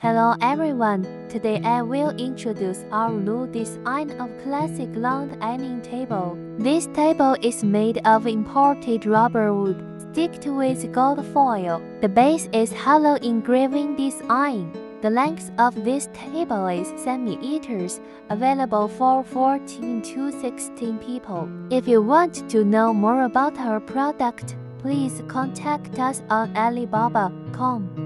Hello everyone, today I will introduce our new design of classic long dining table. This table is made of imported rubber wood, sticked with gold foil. The base is hollow engraving design. The length of this table is centimeters, available for 14 to 16 people. If you want to know more about our product, please contact us on Alibaba.com.